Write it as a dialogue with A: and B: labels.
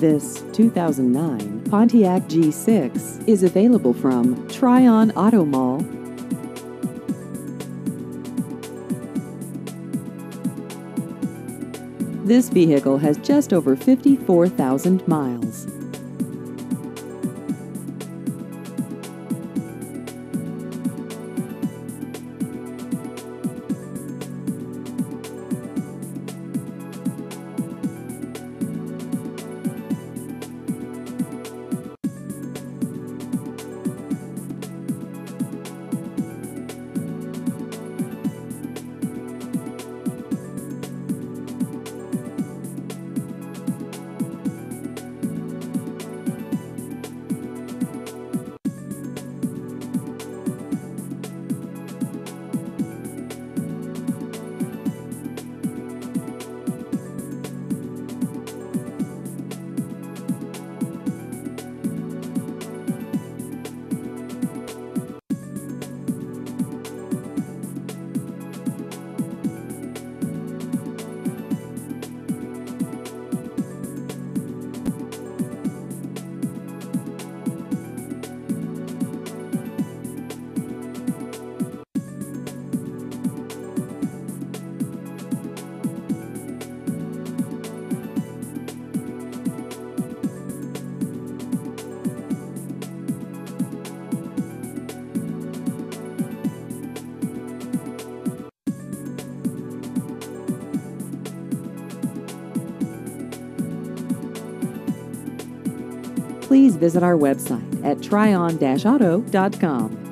A: This 2009 Pontiac G6 is available from Tryon Auto Mall. This vehicle has just over 54,000 miles. Please visit our website at tryon-auto.com.